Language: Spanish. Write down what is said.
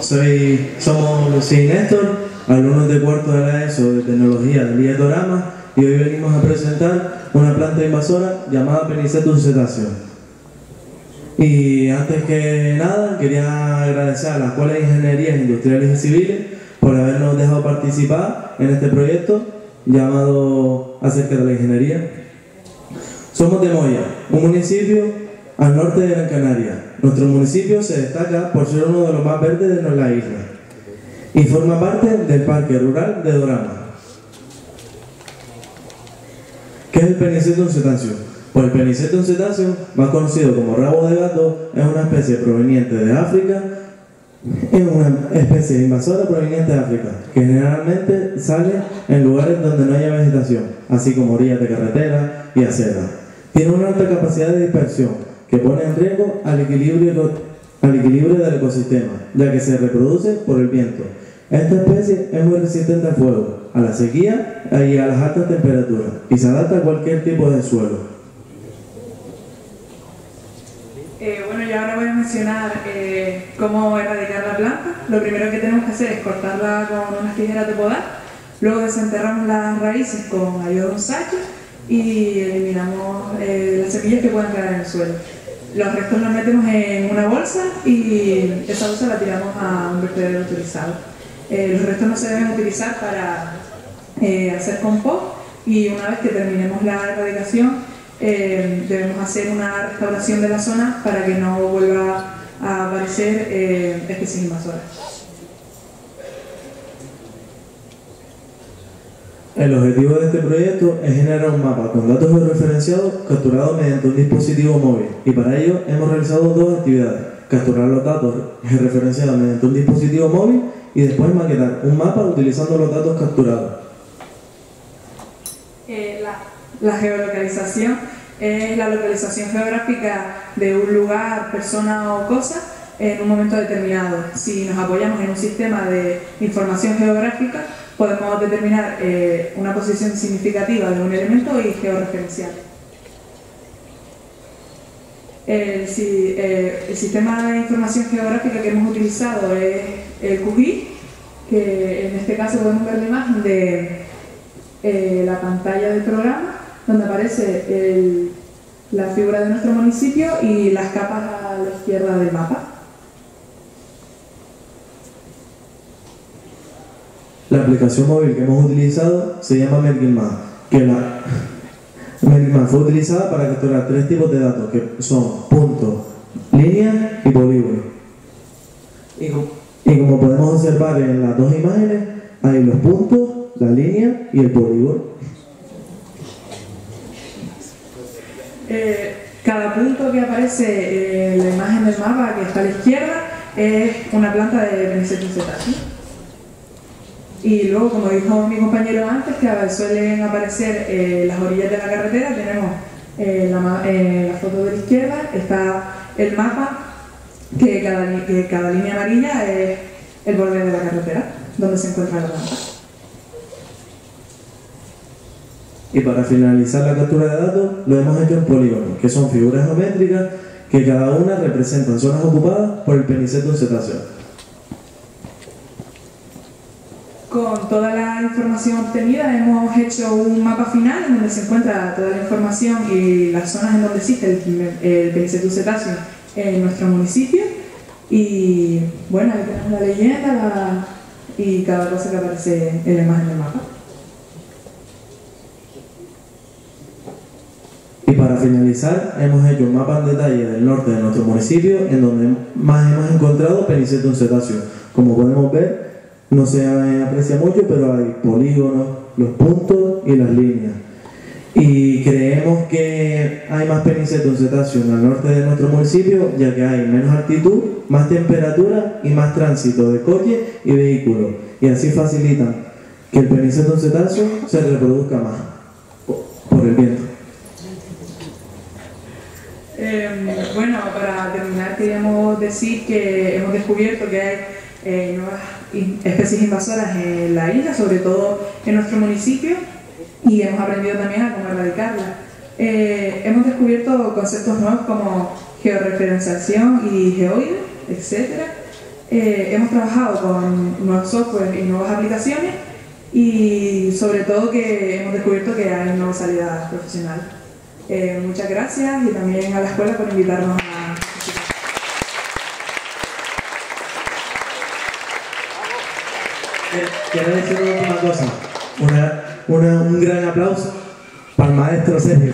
Soy, somos y Néstor, alumnos de cuarto de la ESO de Tecnología del Lietorama y hoy venimos a presentar una planta invasora llamada Penicetum cetáceo. Y antes que nada, quería agradecer a la Escuela de Ingenierías Industriales y Civiles por habernos dejado participar en este proyecto llamado Acerca de la Ingeniería. Somos de Moya, un municipio al norte de Gran Canaria. Nuestro municipio se destaca por ser uno de los más verdes de la isla y forma parte del Parque Rural de Dorama. ¿Qué es el Penicetum cetáceo? Pues el Penicetum cetáceo, más conocido como rabo de gato, es una especie proveniente de África, es una especie invasora proveniente de África, que generalmente sale en lugares donde no haya vegetación, así como orillas de carretera y aceras. Tiene una alta capacidad de dispersión, que pone en riesgo al equilibrio, al equilibrio del ecosistema, ya que se reproduce por el viento. Esta especie es muy resistente al fuego, a la sequía y a las altas temperaturas, y se adapta a cualquier tipo de suelo. Eh, bueno, yo ahora voy a mencionar eh, cómo erradicar la planta. Lo primero que tenemos que hacer es cortarla con unas tijeras de podar, luego desenterramos las raíces con ayuda de un saco y eliminamos eh, las semillas que puedan quedar en el suelo. Los restos los metemos en una bolsa y esa bolsa la tiramos a un vertedero utilizado. los restos no se deben utilizar para hacer compost y una vez que terminemos la erradicación eh, debemos hacer una restauración de la zona para que no vuelva a aparecer eh, especies invasoras. El objetivo de este proyecto es generar un mapa con datos georreferenciados capturados mediante un dispositivo móvil y para ello hemos realizado dos actividades, capturar los datos georreferenciados mediante un dispositivo móvil y después maquetar un mapa utilizando los datos capturados. Eh, la geolocalización es la localización geográfica de un lugar, persona o cosa en un momento determinado. Si nos apoyamos en un sistema de información geográfica, podemos determinar eh, una posición significativa de un elemento y georreferencial. El, eh, el, sistema de información geográfica que hemos utilizado es el QGIS, que en este caso podemos ver la imagen de eh, la pantalla del programa donde aparece la figura de nuestro municipio y las capas a la izquierda del mapa. La aplicación móvil que hemos utilizado se llama Mergilmap, que la fue utilizada para capturar tres tipos de datos, que son puntos, líneas y polígonos. Y, y como podemos observar en las dos imágenes, hay los puntos, la línea y el polígono. Eh, cada punto que aparece en la imagen del mapa que está a la izquierda es una planta de cetáceo. Y luego, como dijo mi compañero antes, que suelen aparecer eh, las orillas de la carretera, tenemos eh, la, foto de la izquierda, está el mapa, que cada, línea amarilla es el borde de la carretera, donde se encuentra la planta. Y para finalizar la captura de datos, lo hemos hecho en polígonos, que son figuras geométricas que cada una representan zonas ocupadas por el penicetum cetáceo. Con toda la información obtenida hemos hecho un mapa final en donde se encuentra toda la información y las zonas en donde existe el, el penicetum cetáceo en nuestro municipio. Y bueno, ahí tenemos la leyenda y cada cosa que aparece en la imagen del mapa. Y para finalizar, hemos hecho un mapa en detalle del norte de nuestro municipio, en donde más hemos encontrado penicetum cetáceo. Como podemos ver, no se aprecia mucho, pero hay polígonos, los puntos y las líneas. Y creemos que hay más penicetum cetáceo en el norte de nuestro municipio, ya que hay menos altitud, más temperatura y más tránsito de coches y vehículos. Y así facilitan que el penicetum cetáceo se reproduzca más por el viento. Em, bueno, para terminar queríamos decir que hemos descubierto que hay eh, nuevas especies invasoras en la isla, sobre todo en nuestro municipio, y hemos aprendido también a cómo erradicarlas. Eh, hemos descubierto conceptos nuevos como georreferenciación y geoide, etc. Eh, hemos trabajado con nuevos software y nuevas aplicaciones y sobre todo que hemos descubierto que hay nuevas salidas profesionales. Eh, muchas gracias y también a la escuela por invitarnos a... quiero decir una última cosa. Una, una, un gran aplauso para el maestro Sergio.